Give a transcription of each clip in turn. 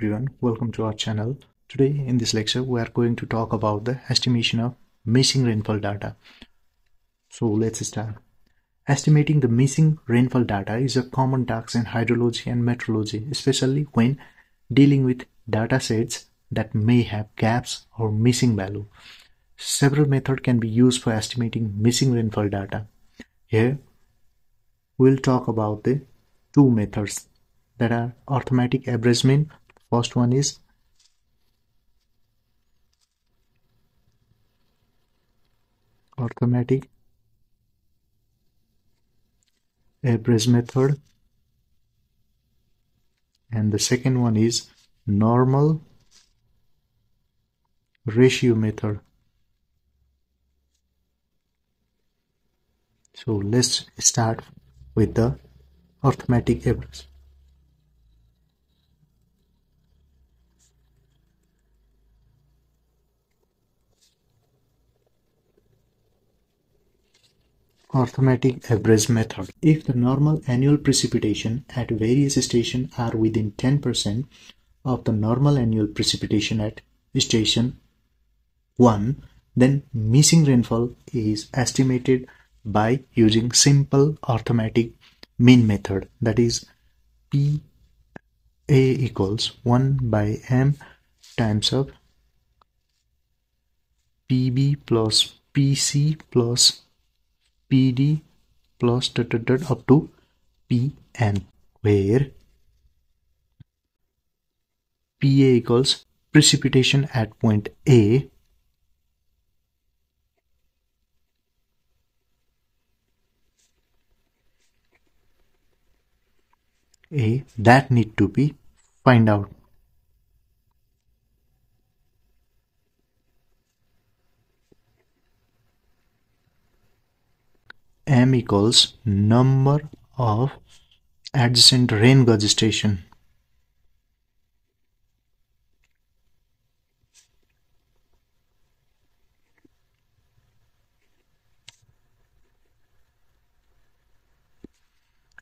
everyone, welcome to our channel. Today in this lecture we are going to talk about the estimation of missing rainfall data. So let's start. Estimating the missing rainfall data is a common task in hydrology and meteorology, especially when dealing with data sets that may have gaps or missing value. Several methods can be used for estimating missing rainfall data. Here we'll talk about the two methods that are arithmetic average first one is? Arithmetic. Average method. And the second one is normal ratio method. So let's start with the arithmetic average arithmetic average method. If the normal annual precipitation at various stations are within 10% of the normal annual precipitation at station 1, then missing rainfall is estimated by using simple arithmetic mean method that is P A equals 1 by M times of PB plus PC plus PD plus dot, up to PN where PA equals precipitation at point A. A that need to be find out m equals number of adjacent rain gauge station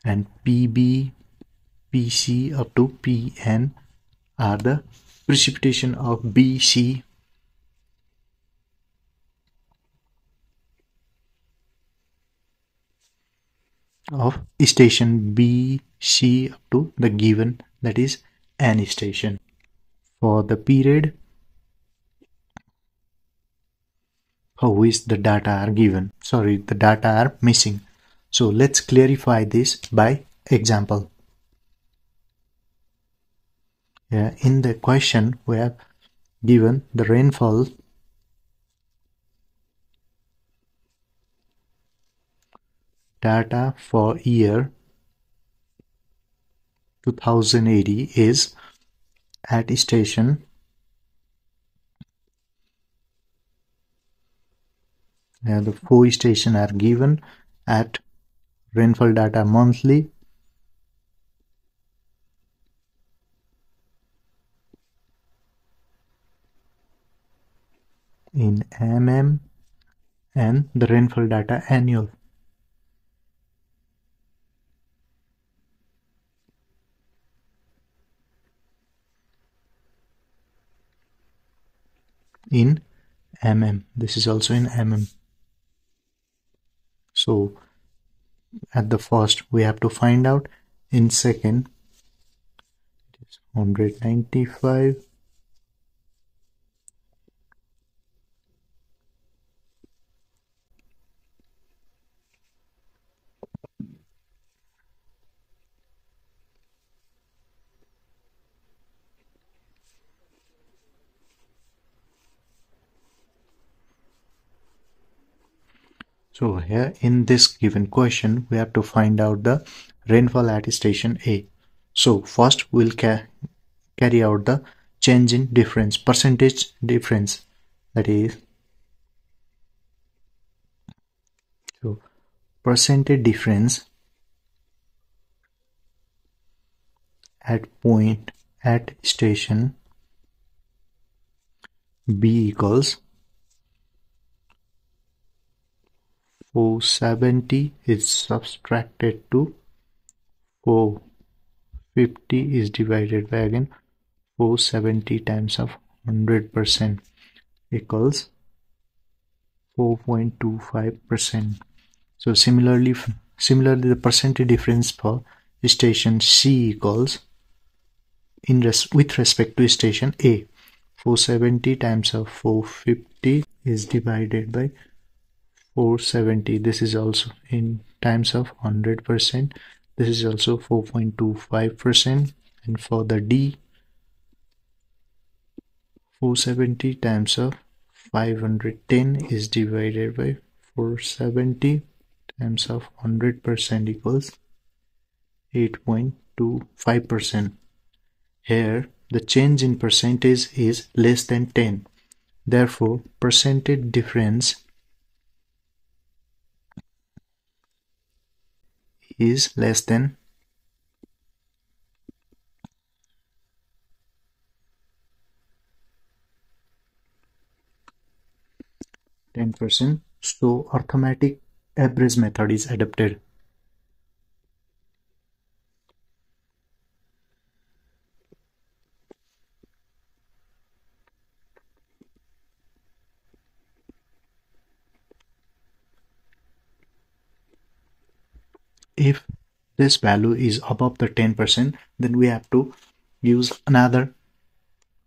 and PB, PC up to PN are the precipitation of BC of station B, C up to the given that is any station. For the period for which the data are given, sorry, the data are missing. So let's clarify this by example. Yeah, in the question we have given the rainfall data for year 2080 is at station and the four stations are given at rainfall data monthly. In mm and the rainfall data annual in mm this is also in mm so at the first we have to find out. In second it is 195 So here in this given question, we have to find out the rainfall at station A. So first we'll ca carry out the change in difference, percentage difference. That is, so percentage difference at point at station B equals 470 is subtracted to 450 is divided by again 470 times of 100% equals 4.25%. So similarly, similarly the percentage difference for station C equals in res with respect to station A. 470 times of 450 is divided by 470. This is also in times of 100%. This is also 4.25% and for the D 470 times of 510 is divided by 470 times of 100% equals 8.25%. Here the change in percentage is less than 10. Therefore, percentage difference is less than 10%. So arithmetic average method is adopted. If this value is above the 10%, then we have to use another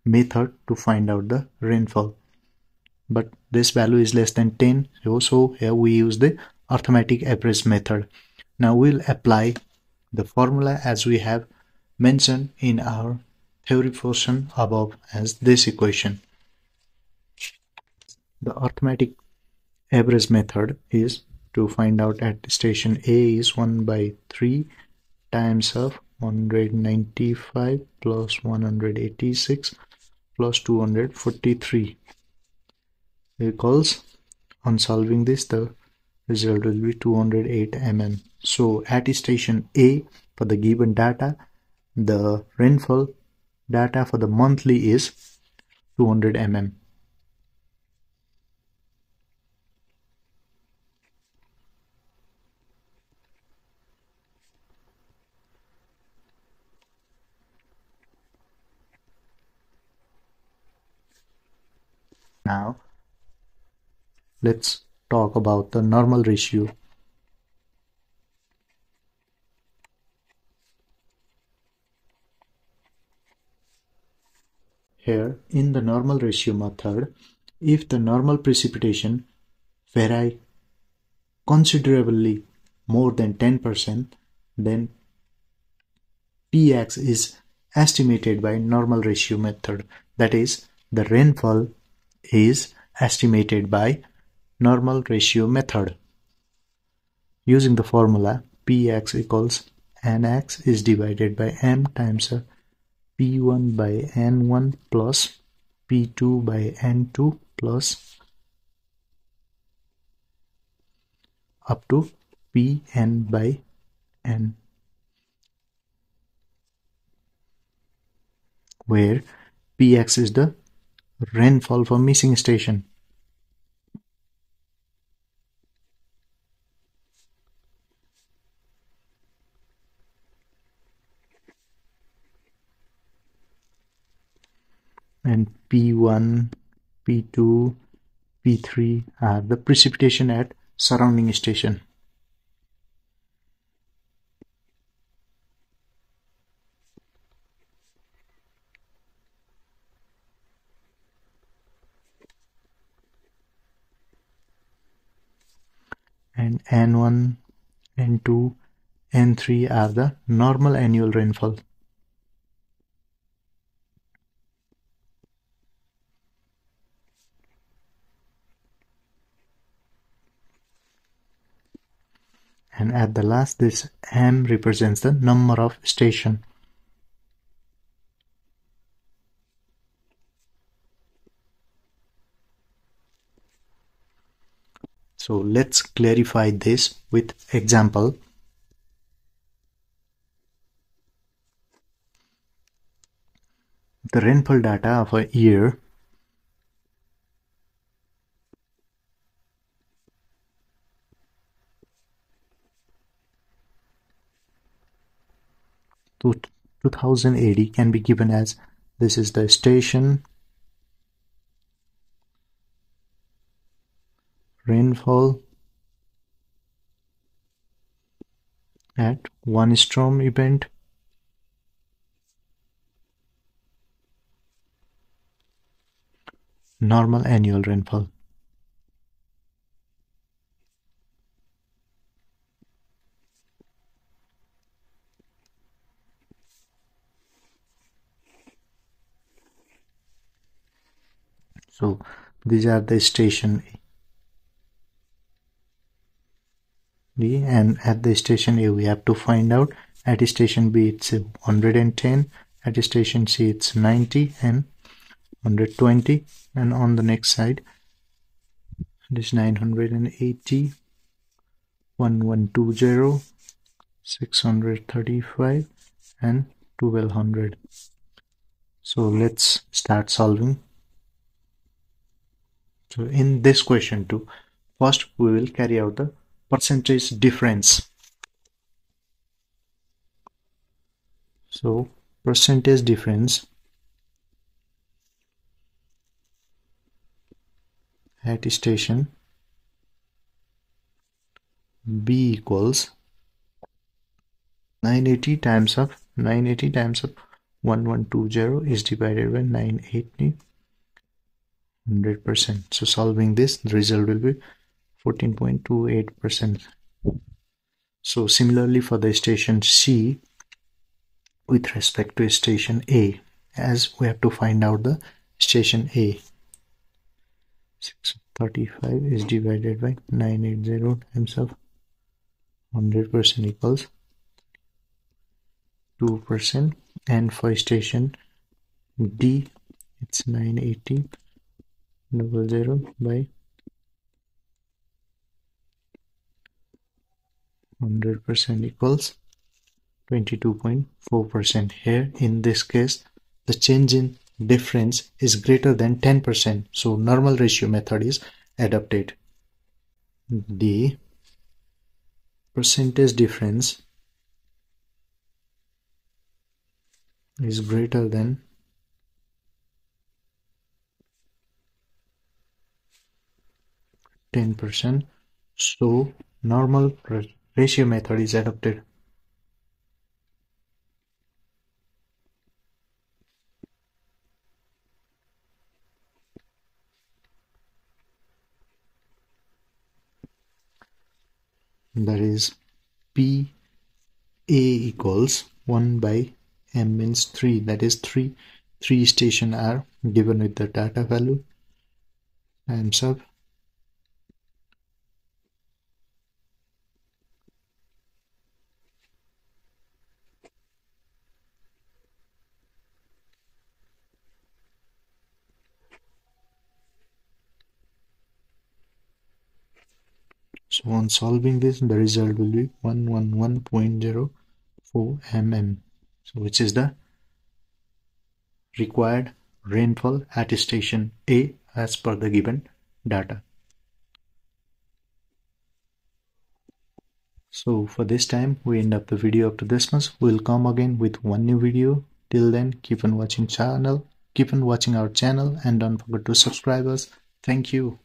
method to find out the rainfall. But this value is less than 10 so, so here we use the arithmetic average method. Now we'll apply the formula as we have mentioned in our theory portion above as this equation. The arithmetic average method is to find out at station A is 1 by 3 times of 195 plus 186 plus 243 equals on solving this the result will be 208 mm so at station a for the given data the rainfall data for the monthly is 200 mm now let's talk about the normal ratio. Here, in the normal ratio method, if the normal precipitation vary considerably more than 10%, then Px is estimated by normal ratio method. That is, the rainfall is estimated by normal ratio method. Using the formula Px equals Nx is divided by M times P1 by N1 plus P2 by N2 plus up to Pn by N where Px is the rainfall for missing station and P1, P2, P3 are the precipitation at surrounding station. And N1, N2, N3 are the normal annual rainfall. and at the last this m represents the number of station. So let's clarify this with example. The rainfall data of a year 2000 AD can be given as this is the station rainfall at one storm event. Normal annual rainfall. So these are the station And at the station A we have to find out. At station B it's 110 at station C it's 90 and 120 and on the next side it is 980 1120 635 and 1200 so let's start solving. So in this question too, first we will carry out the percentage difference. So percentage difference at station B equals 980 times of 980 times of 1120 is divided by 980 100%. So solving this, the result will be 14.28%. So similarly for the station C, with respect to station A, as we have to find out the station A. 635 is divided by 980 times of 100% equals 2% and for station D it's 980 double zero by hundred percent equals 22.4 percent here. In this case the change in difference is greater than 10 percent. So normal ratio method is adopted the percentage difference is greater than 10%. So normal ratio method is adopted. That is P A equals 1 by M means 3 that is 3 3 station are given with the data value. Times of So on solving this, the result will be 111.04 mm, so which is the required rainfall at station A as per the given data. So for this time, we end up the video up to this much. We'll come again with one new video. Till then, keep on watching channel, keep on watching our channel and don't forget to subscribe us. Thank you.